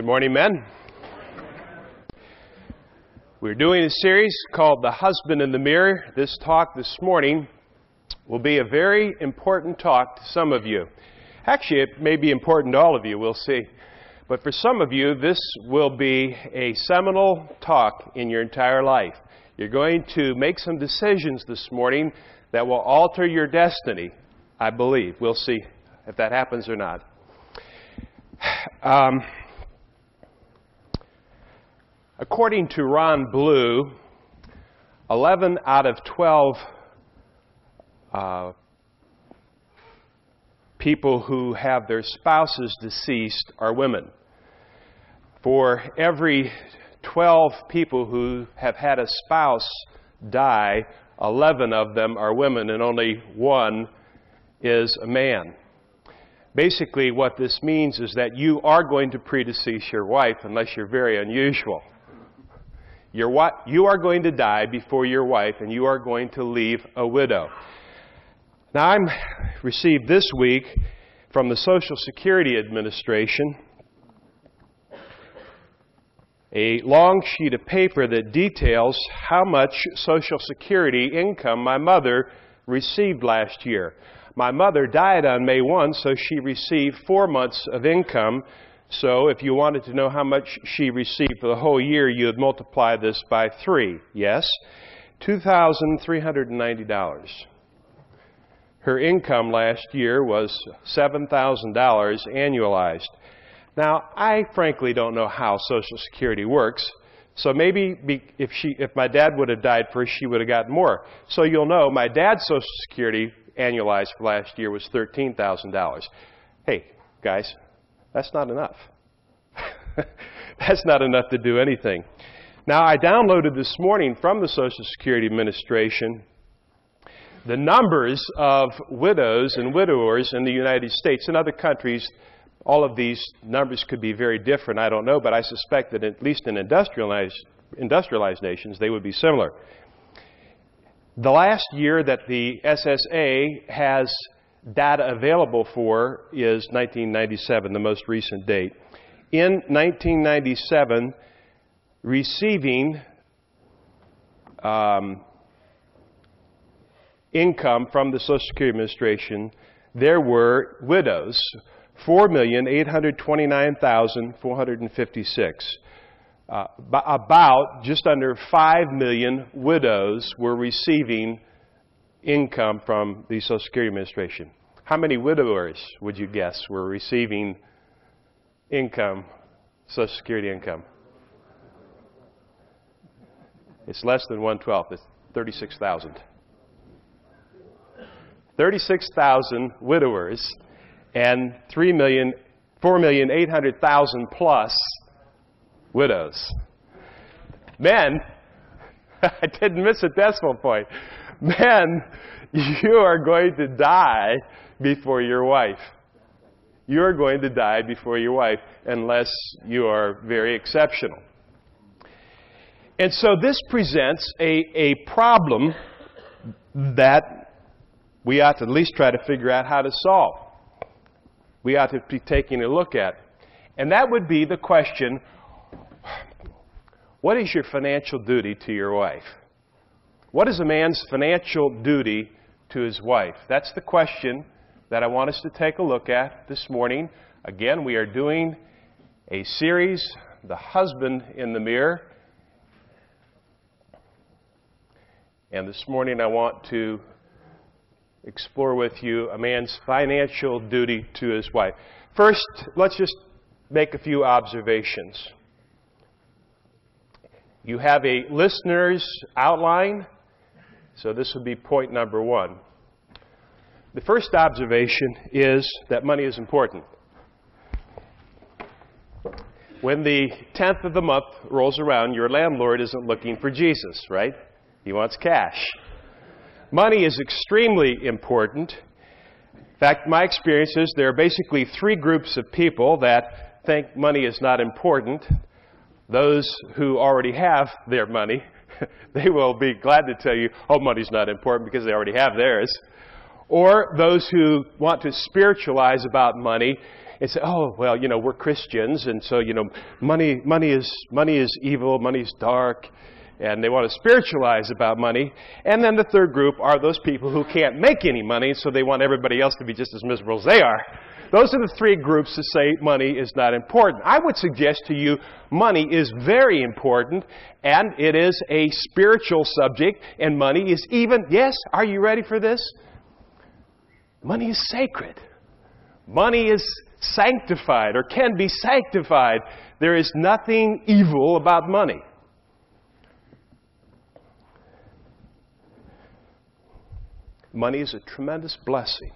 Good morning, men. We're doing a series called The Husband in the Mirror. This talk this morning will be a very important talk to some of you. Actually, it may be important to all of you, we'll see. But for some of you, this will be a seminal talk in your entire life. You're going to make some decisions this morning that will alter your destiny, I believe. We'll see if that happens or not. Um, according to Ron Blue, 11 out of 12 uh, people who have their spouses deceased are women. For every 12 people who have had a spouse die, 11 of them are women, and only one is a man. Basically, what this means is that you are going to predecease your wife unless you're very unusual. Your, what you are going to die before your wife, and you are going to leave a widow. Now, I received this week from the Social Security Administration a long sheet of paper that details how much Social Security income my mother received last year. My mother died on May 1, so she received four months of income. So if you wanted to know how much she received for the whole year, you would multiply this by three. Yes? $2,390. Her income last year was $7,000 annualized. Now, I frankly don't know how Social Security works. So maybe if she, if my dad would have died first, she would have gotten more. So you'll know my dad's Social Security annualized for last year was $13,000. Hey, guys, that's not enough. that's not enough to do anything. Now, I downloaded this morning from the Social Security Administration the numbers of widows and widowers in the United States and other countries all of these numbers could be very different, I don't know, but I suspect that at least in industrialized, industrialized nations, they would be similar. The last year that the SSA has data available for is 1997, the most recent date. In 1997, receiving um, income from the Social Security Administration, there were widows 4,829,456. Uh, about just under 5 million widows were receiving income from the Social Security Administration. How many widowers would you guess were receiving income, Social Security income? It's less than 112th. It's 36,000. 36,000 widowers and 3 million, 4,800,000 plus widows. Men, I didn't miss a decimal point. Men, you are going to die before your wife. You are going to die before your wife unless you are very exceptional. And so this presents a, a problem that we ought to at least try to figure out how to solve we ought to be taking a look at. And that would be the question what is your financial duty to your wife? What is a man's financial duty to his wife? That's the question that I want us to take a look at this morning. Again, we are doing a series, The Husband in the Mirror. And this morning I want to explore with you a man's financial duty to his wife. First, let's just make a few observations. You have a listener's outline, so this would be point number one. The first observation is that money is important. When the 10th of the month rolls around, your landlord isn't looking for Jesus, right? He wants cash. Money is extremely important. In fact, my experience is there are basically three groups of people that think money is not important. Those who already have their money, they will be glad to tell you, oh, money's not important because they already have theirs. Or those who want to spiritualize about money and say, "Oh, well, you know, we're Christians, and so you know, money, money is money is evil, money's dark." And they want to spiritualize about money. And then the third group are those people who can't make any money, so they want everybody else to be just as miserable as they are. Those are the three groups that say money is not important. I would suggest to you money is very important and it is a spiritual subject and money is even, yes, are you ready for this? Money is sacred. Money is sanctified or can be sanctified. There is nothing evil about money. Money is a tremendous blessing.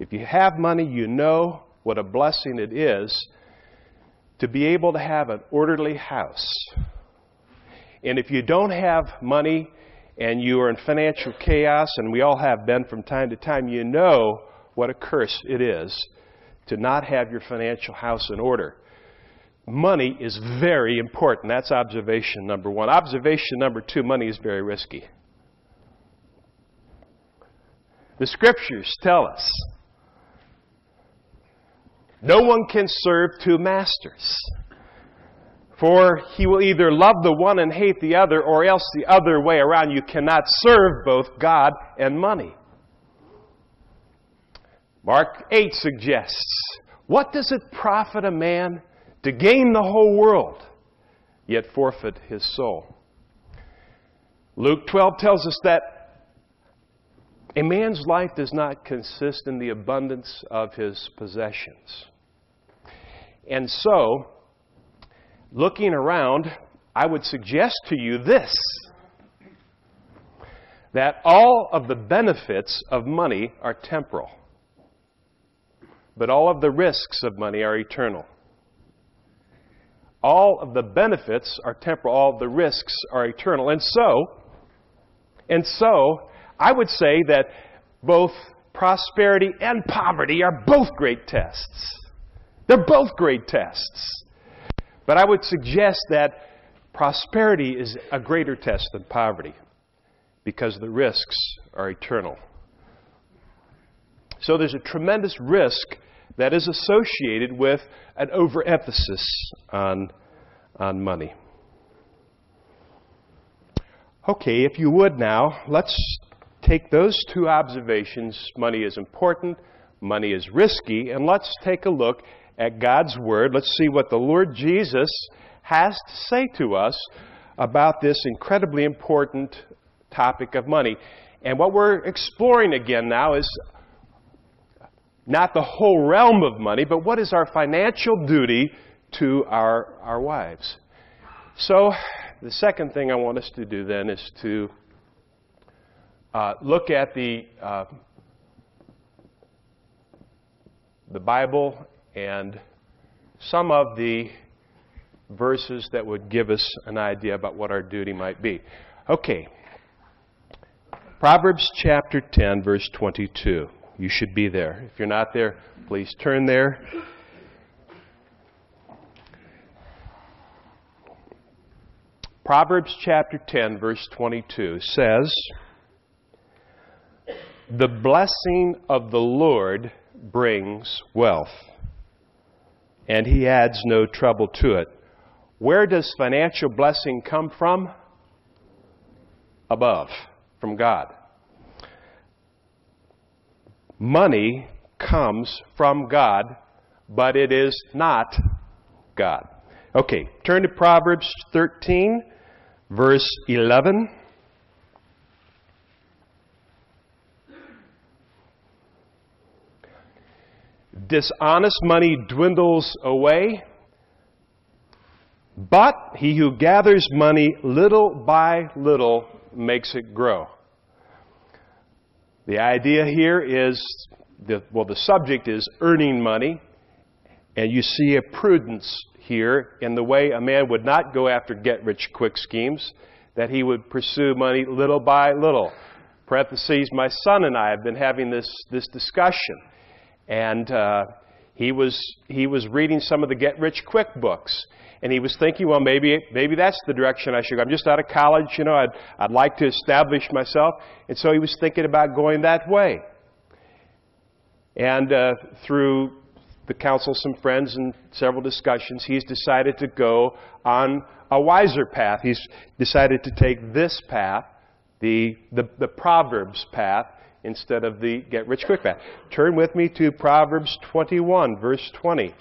If you have money, you know what a blessing it is to be able to have an orderly house. And if you don't have money and you are in financial chaos, and we all have been from time to time, you know what a curse it is to not have your financial house in order. Money is very important. That's observation number one. Observation number two money is very risky. The scriptures tell us no one can serve two masters. For he will either love the one and hate the other, or else the other way around. You cannot serve both God and money. Mark 8 suggests What does it profit a man to gain the whole world, yet forfeit his soul? Luke 12 tells us that a man's life does not consist in the abundance of his possessions. And so, looking around, I would suggest to you this that all of the benefits of money are temporal, but all of the risks of money are eternal. All of the benefits are temporal, all of the risks are eternal. And so, and so, I would say that both prosperity and poverty are both great tests. They're both great tests. But I would suggest that prosperity is a greater test than poverty because the risks are eternal. So there's a tremendous risk that is associated with an overemphasis on, on money. Okay, if you would now, let's take those two observations money is important, money is risky, and let's take a look at God's Word. Let's see what the Lord Jesus has to say to us about this incredibly important topic of money. And what we're exploring again now is not the whole realm of money, but what is our financial duty to our, our wives. So, the second thing I want us to do then is to uh, look at the, uh, the Bible and some of the verses that would give us an idea about what our duty might be. Okay. Proverbs chapter 10, verse 22. You should be there. If you're not there, please turn there. Proverbs chapter 10, verse 22 says, The blessing of the Lord brings wealth, and he adds no trouble to it. Where does financial blessing come from? Above, from God. Money comes from God, but it is not God. Okay, turn to Proverbs 13, verse 11. Dishonest money dwindles away, but he who gathers money little by little makes it grow. The idea here is that, well, the subject is earning money, and you see a prudence here in the way a man would not go after get rich quick schemes, that he would pursue money little by little. Parentheses, my son and I have been having this, this discussion. And uh, he, was, he was reading some of the Get Rich Quick books. And he was thinking, well, maybe, maybe that's the direction I should go. I'm just out of college, you know, I'd, I'd like to establish myself. And so he was thinking about going that way. And uh, through the counsel some friends and several discussions, he's decided to go on a wiser path. He's decided to take this path, the, the, the Proverbs path, instead of the get rich quick path. Turn with me to Proverbs 21, verse 20.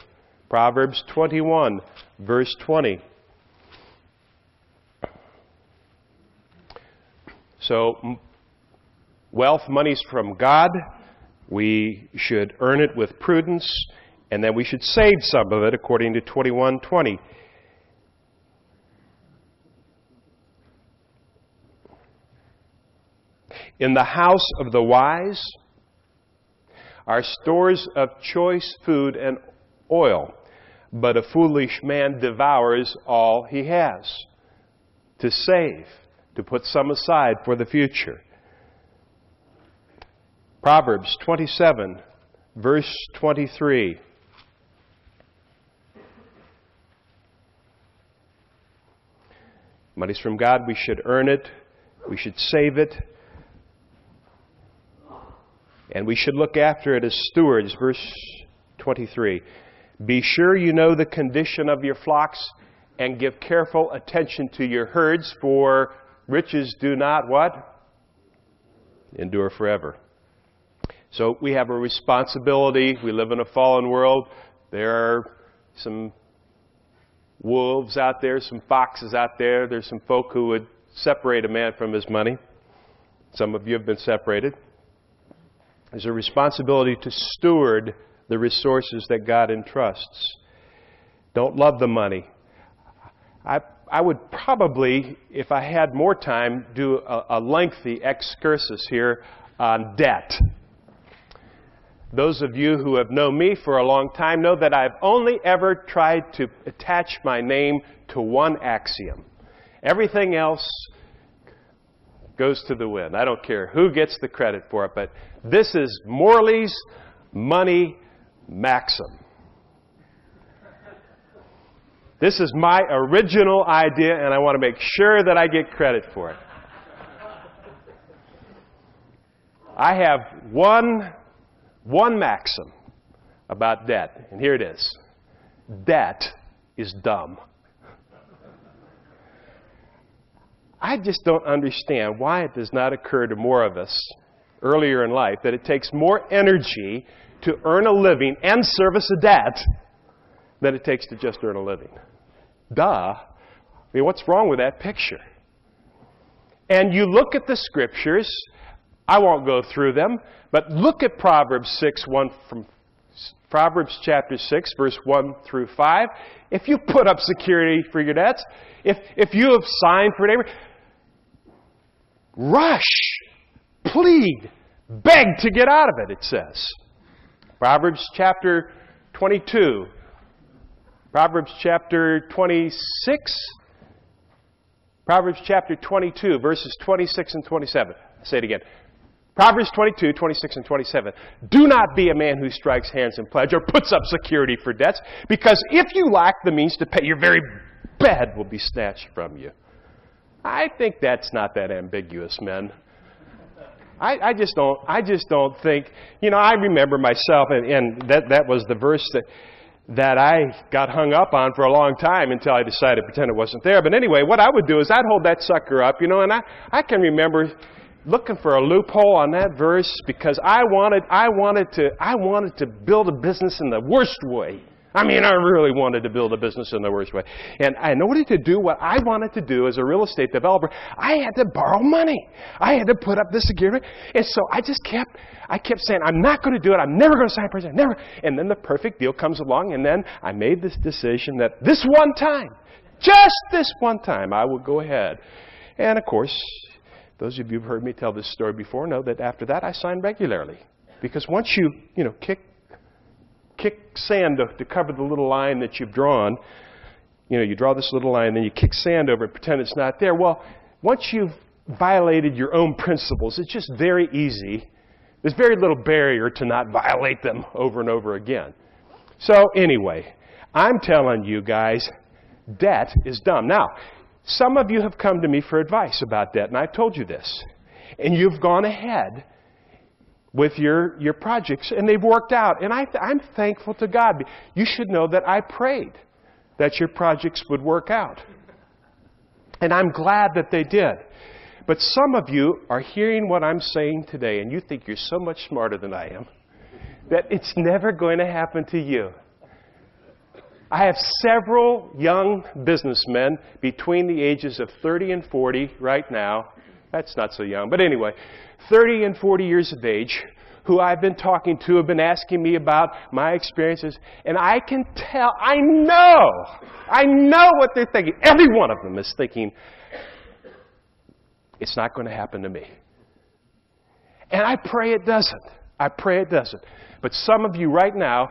Proverbs 21, verse 20. So, wealth, money's from God. We should earn it with prudence, and then we should save some of it according to 2120. In the house of the wise are stores of choice food and oil, but a foolish man devours all he has. To save, to put some aside for the future. Proverbs 27, verse 23. Money's from God. We should earn it. We should save it. And we should look after it as stewards. Verse 23. Be sure you know the condition of your flocks and give careful attention to your herds, for riches do not what? Endure forever. So we have a responsibility. We live in a fallen world. There are some wolves out there, some foxes out there. There's some folk who would separate a man from his money. Some of you have been separated. There's a responsibility to steward the resources that God entrusts. Don't love the money. I, I would probably, if I had more time, do a, a lengthy excursus here on debt. Those of you who have known me for a long time know that I've only ever tried to attach my name to one axiom. Everything else goes to the wind. I don't care who gets the credit for it, but this is Morley's money maxim. This is my original idea, and I want to make sure that I get credit for it. I have one one maxim about debt, and here it is debt is dumb. I just don't understand why it does not occur to more of us earlier in life that it takes more energy to earn a living and service a debt than it takes to just earn a living. Duh. I mean, what's wrong with that picture? And you look at the scriptures, I won't go through them, but look at Proverbs 6, 1 from Proverbs chapter 6, verse 1 through 5. If you put up security for your debts, if, if you have signed for a neighbor, rush, plead, beg to get out of it, it says. Proverbs chapter 22. Proverbs chapter 26. Proverbs chapter 22, verses 26 and 27. I say it again. Proverbs 22, 26, and 27. Do not be a man who strikes hands in pledge or puts up security for debts, because if you lack the means to pay, your very bed will be snatched from you. I think that's not that ambiguous, men. I, I just don't. I just don't think. You know, I remember myself, and, and that that was the verse that that I got hung up on for a long time until I decided to pretend it wasn't there. But anyway, what I would do is I'd hold that sucker up, you know, and I I can remember looking for a loophole on that verse because I wanted, I wanted to, I wanted to build a business in the worst way. I mean, I really wanted to build a business in the worst way. And in order to do what I wanted to do as a real estate developer, I had to borrow money. I had to put up this security. And so I just kept, I kept saying, I'm not going to do it. I'm never going to sign a purchase. Never. And then the perfect deal comes along. And then I made this decision that this one time, just this one time, I would go ahead. And of course, those of you who've heard me tell this story before know that after that I signed regularly. Because once you, you know, kick, kick sand to, to cover the little line that you've drawn, you know, you draw this little line, and then you kick sand over it, pretend it's not there. Well, once you've violated your own principles, it's just very easy. There's very little barrier to not violate them over and over again. So, anyway, I'm telling you guys, debt is dumb. Now, some of you have come to me for advice about debt, and I've told you this. And you've gone ahead with your, your projects, and they've worked out. And I, I'm thankful to God. You should know that I prayed that your projects would work out. And I'm glad that they did. But some of you are hearing what I'm saying today, and you think you're so much smarter than I am, that it's never going to happen to you. I have several young businessmen between the ages of 30 and 40 right now. That's not so young, but anyway, 30 and 40 years of age who I've been talking to have been asking me about my experiences, and I can tell, I know, I know what they're thinking. Every one of them is thinking, it's not going to happen to me. And I pray it doesn't. I pray it doesn't. But some of you right now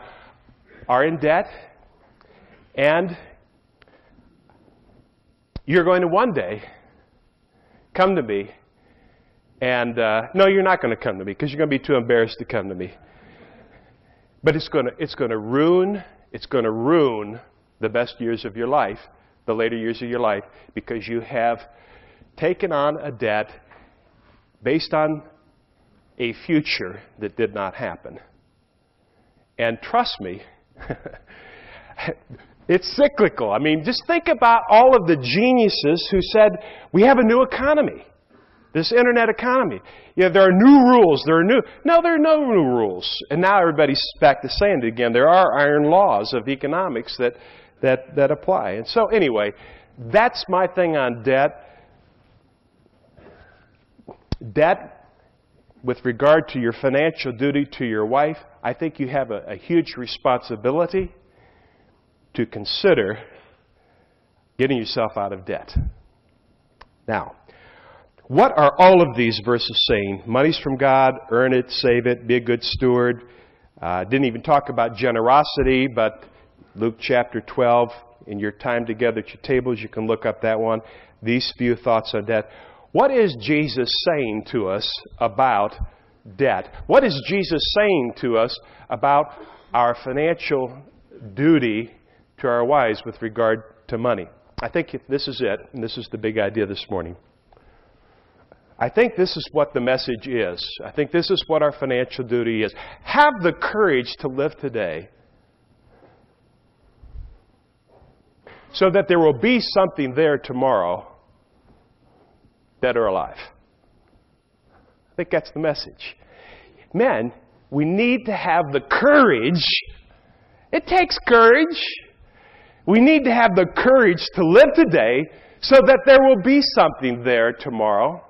are in debt, and you're going to one day come to me and uh, no, you're not going to come to me because you're going to be too embarrassed to come to me. But it's going to, it's going to ruin, it's going to ruin the best years of your life, the later years of your life, because you have taken on a debt based on a future that did not happen. And trust me, it's cyclical. I mean, just think about all of the geniuses who said, we have a new economy. This internet economy. You know, there are new rules. There are new. No, there are no new rules. And now everybody's back to saying it again. There are iron laws of economics that, that, that apply. And so, anyway, that's my thing on debt. Debt, with regard to your financial duty to your wife, I think you have a, a huge responsibility to consider getting yourself out of debt. Now, what are all of these verses saying? Money's from God, earn it, save it, be a good steward. Uh, didn't even talk about generosity, but Luke chapter 12, in your time together at your tables, you can look up that one. These few thoughts on debt. What is Jesus saying to us about debt? What is Jesus saying to us about our financial duty to our wives with regard to money? I think this is it, and this is the big idea this morning. I think this is what the message is. I think this is what our financial duty is. Have the courage to live today so that there will be something there tomorrow or alive. I think that's the message. Men, we need to have the courage. It takes courage. We need to have the courage to live today so that there will be something there tomorrow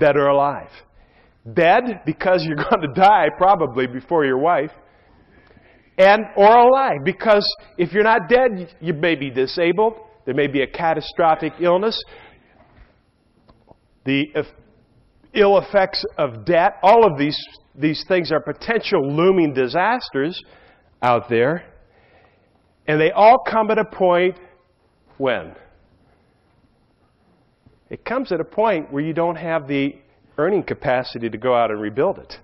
or alive. Dead because you're going to die probably before your wife, and or alive because if you're not dead, you may be disabled. There may be a catastrophic illness. The ill effects of debt, all of these, these things are potential looming disasters out there. And they all come at a point when? It comes at a point where you don't have the earning capacity to go out and rebuild it.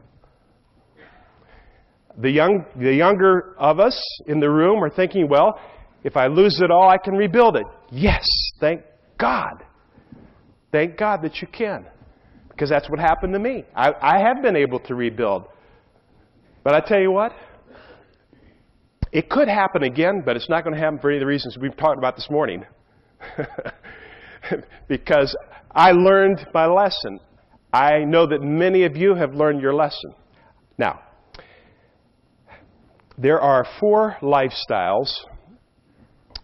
The, young, the younger of us in the room are thinking, well, if I lose it all, I can rebuild it. Yes, thank God. Thank God that you can. Because that's what happened to me. I, I have been able to rebuild. But I tell you what, it could happen again, but it's not going to happen for any of the reasons we've talked about this morning. because I learned my lesson. I know that many of you have learned your lesson. Now, there are four lifestyles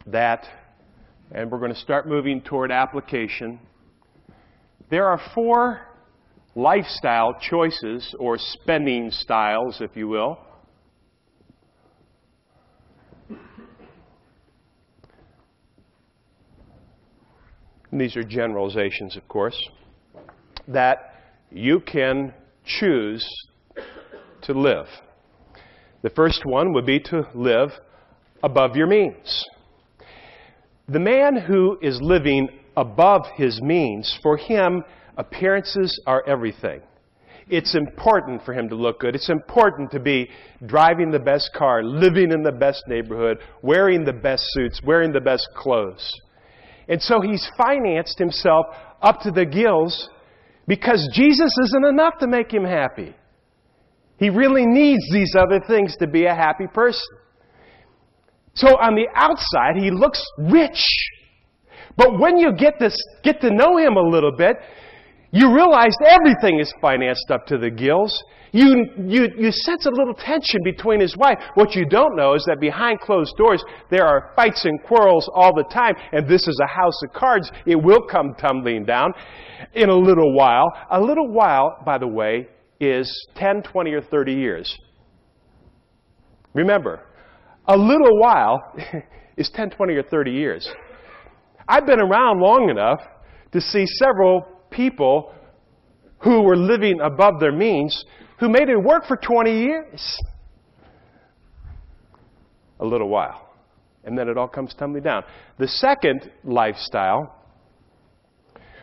that, and we're going to start moving toward application. There are four lifestyle choices, or spending styles, if you will, and these are generalizations, of course, that you can choose to live. The first one would be to live above your means. The man who is living above his means, for him, appearances are everything. It's important for him to look good. It's important to be driving the best car, living in the best neighborhood, wearing the best suits, wearing the best clothes. And so he's financed himself up to the gills because Jesus isn't enough to make him happy. He really needs these other things to be a happy person. So on the outside, he looks rich. But when you get, this, get to know him a little bit, you realize everything is financed up to the gills. You, you, you sense a little tension between his wife. What you don't know is that behind closed doors, there are fights and quarrels all the time, and this is a house of cards. It will come tumbling down in a little while. A little while, by the way, is 10, 20, or 30 years. Remember, a little while is 10, 20, or 30 years. I've been around long enough to see several people who were living above their means who made it work for 20 years. A little while. And then it all comes tumbling down. The second lifestyle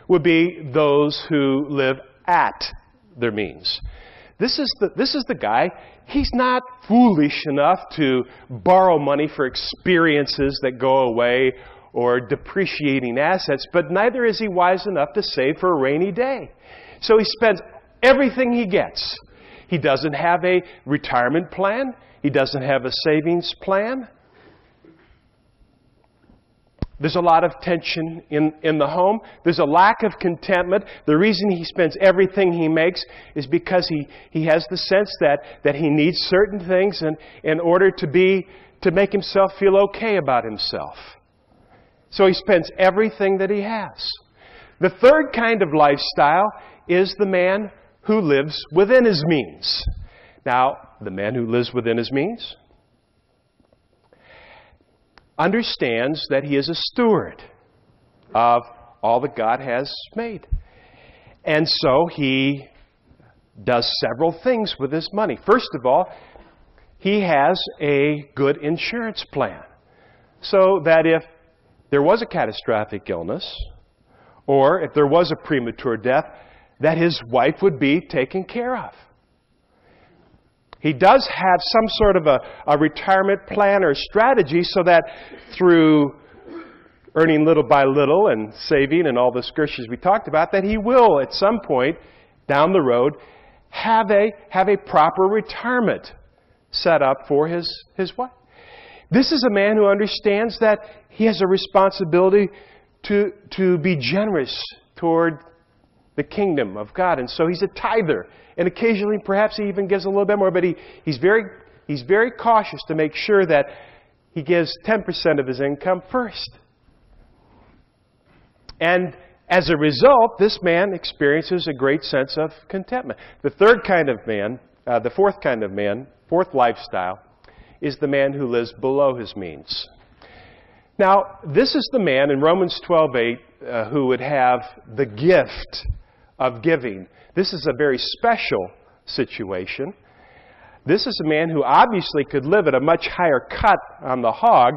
would be those who live at their means. This is the, this is the guy, he's not foolish enough to borrow money for experiences that go away or depreciating assets, but neither is he wise enough to save for a rainy day. So he spends everything he gets. He doesn't have a retirement plan. He doesn't have a savings plan. There's a lot of tension in, in the home. There's a lack of contentment. The reason he spends everything he makes is because he, he has the sense that, that he needs certain things in, in order to be to make himself feel okay about himself. So he spends everything that he has. The third kind of lifestyle is the man who lives within his means. Now, the man who lives within his means understands that he is a steward of all that God has made. And so he does several things with his money. First of all, he has a good insurance plan. So that if there was a catastrophic illness, or if there was a premature death, that his wife would be taken care of. He does have some sort of a, a retirement plan or strategy so that through earning little by little and saving and all the scriptures we talked about, that he will at some point down the road have a, have a proper retirement set up for his, his wife. This is a man who understands that he has a responsibility to, to be generous toward the kingdom of God. And so he's a tither. And occasionally, perhaps he even gives a little bit more, but he, he's, very, he's very cautious to make sure that he gives 10% of his income first. And as a result, this man experiences a great sense of contentment. The third kind of man, uh, the fourth kind of man, fourth lifestyle, is the man who lives below his means. Now, this is the man in Romans 12:8 uh, who would have the gift of giving. This is a very special situation. This is a man who obviously could live at a much higher cut on the hog,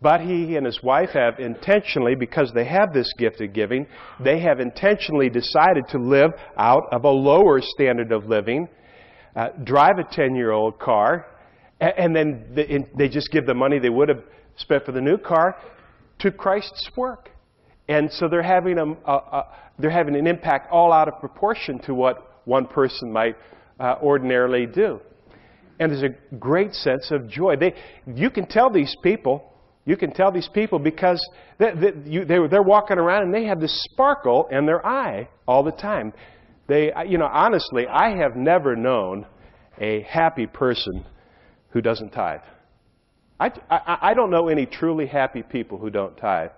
but he and his wife have intentionally, because they have this gift of giving, they have intentionally decided to live out of a lower standard of living, uh, drive a 10 year old car, and then they just give the money they would have spent for the new car to Christ's work. And so they're having, a, a, a, they're having an impact all out of proportion to what one person might uh, ordinarily do. And there's a great sense of joy. They, you can tell these people, you can tell these people because they, they, you, they, they're walking around and they have this sparkle in their eye all the time. They, you know, honestly, I have never known a happy person who doesn't tithe. I, I, I don't know any truly happy people who don't tithe.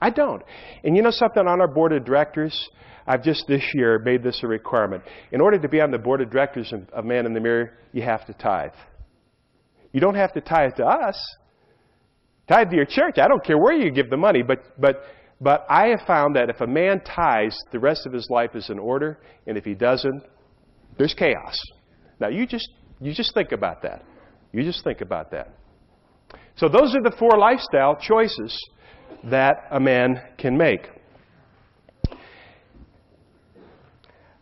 I don't. And you know something on our board of directors? I've just this year made this a requirement. In order to be on the board of directors of Man in the Mirror, you have to tithe. You don't have to tithe to us. Tithe to your church. I don't care where you give the money, but but but I have found that if a man tithes, the rest of his life is in order, and if he doesn't, there's chaos. Now you just you just think about that. You just think about that. So those are the four lifestyle choices that a man can make.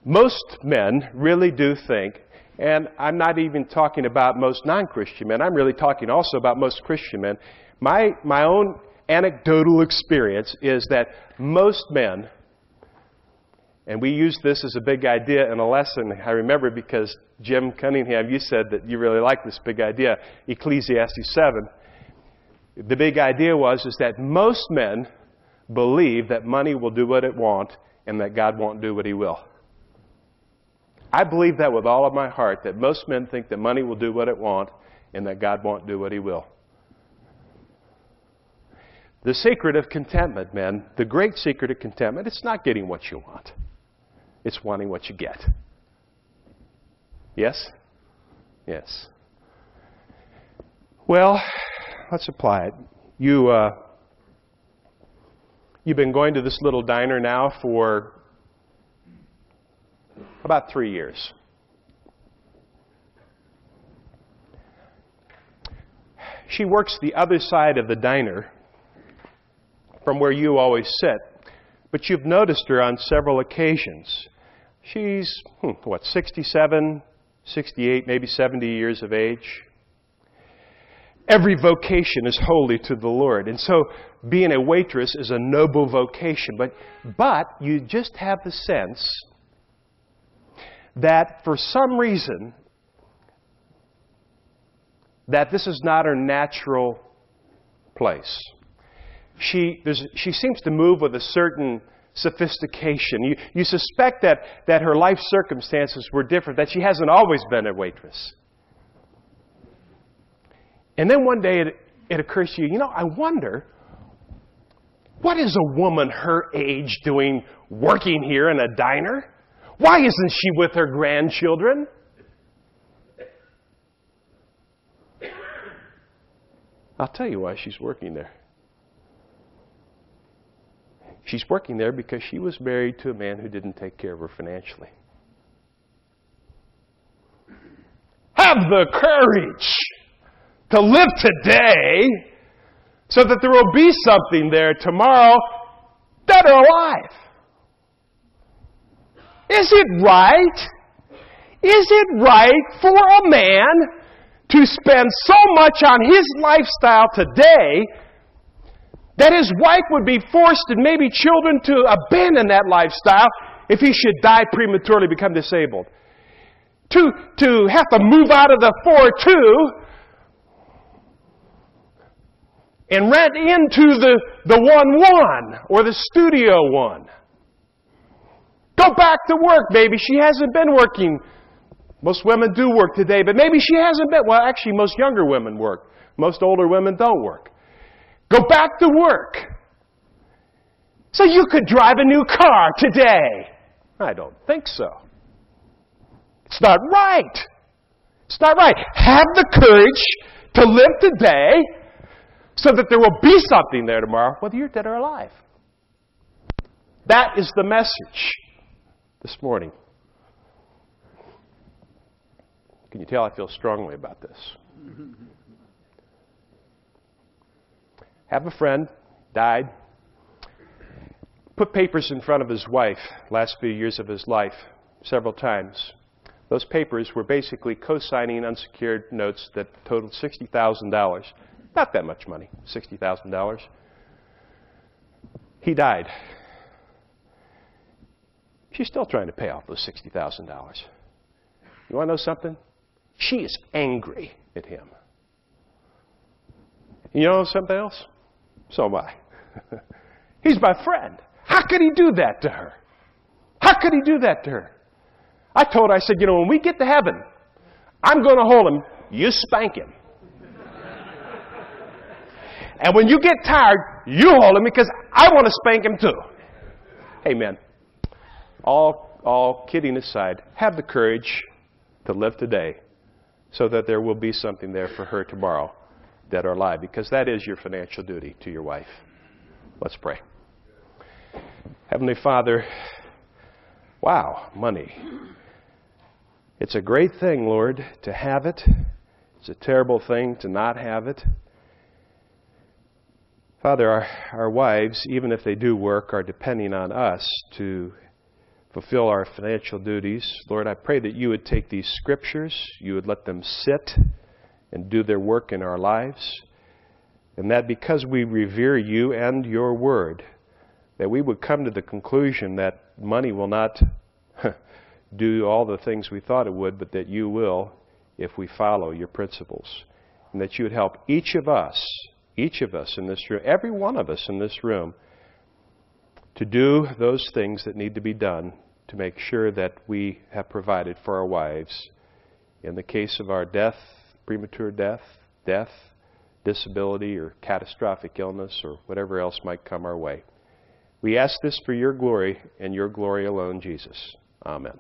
Most men really do think, and I'm not even talking about most non Christian men, I'm really talking also about most Christian men. My, my own anecdotal experience is that most men And we used this as a big idea in a lesson. I remember because Jim Cunningham, you said that you really like this big idea, Ecclesiastes 7. The big idea was is that most men believe that money will do what it wants and that God won't do what he will. I believe that with all of my heart, that most men think that money will do what it wants and that God won't do what he will. The secret of contentment, men, the great secret of contentment, it's not getting what you want. It's wanting what you get. Yes? Yes. Well, let's apply it. You, uh, you've been going to this little diner now for about three years. She works the other side of the diner from where you always sit, but you've noticed her on several occasions. She's, hmm, what, 67, 68, maybe 70 years of age. Every vocation is holy to the Lord. And so being a waitress is a noble vocation. But, but you just have the sense that for some reason, that this is not her natural place. She, she seems to move with a certain sophistication. You, you suspect that, that her life circumstances were different, that she hasn't always been a waitress. And then one day it, it occurs to you, you know, I wonder, what is a woman her age doing working here in a diner? Why isn't she with her grandchildren? I'll tell you why she's working there. She's working there because she was married to a man who didn't take care of her financially. Have the courage to live today so that there will be something there tomorrow dead or alive. Is it right? Is it right for a man to spend so much on his lifestyle today that his wife would be forced and maybe children to abandon that lifestyle if he should die prematurely, become disabled. To, to have to move out of the 4-2 and rent into the, the 1-1 or the Studio 1. Go back to work, baby. She hasn't been working. Most women do work today, but maybe she hasn't been. Well, actually, most younger women work. Most older women don't work. Go back to work. So you could drive a new car today. I don't think so. It's not right. It's not right. Have the courage to live today so that there will be something there tomorrow, whether you're dead or alive. That is the message this morning. Can you tell I feel strongly about this? Have a friend, died, put papers in front of his wife last few years of his life several times. Those papers were basically co-signing unsecured notes that totaled $60,000. Not that much money, $60,000. He died. She's still trying to pay off those $60,000. You want to know something? She is angry at him. You know something else? So am I. He's my friend. How could he do that to her? How could he do that to her? I told her, I said, you know, when we get to heaven, I'm going to hold him. You spank him. And when you get tired, you hold him because I want to spank him too. Amen all, all kidding aside, have the courage to live today so that there will be something there for her tomorrow dead or alive, because that is your financial duty to your wife. Let's pray. Heavenly Father, wow, money. It's a great thing, Lord, to have it. It's a terrible thing to not have it. Father, our, our wives, even if they do work, are depending on us to fulfill our financial duties. Lord, I pray that you would take these scriptures, you would let them sit and do their work in our lives, and that because we revere you and your word, that we would come to the conclusion that money will not do all the things we thought it would, but that you will if we follow your principles. And that you would help each of us, each of us in this room, every one of us in this room, to do those things that need to be done to make sure that we have provided for our wives in the case of our death, premature death, death, disability, or catastrophic illness, or whatever else might come our way. We ask this for your glory and your glory alone, Jesus. Amen.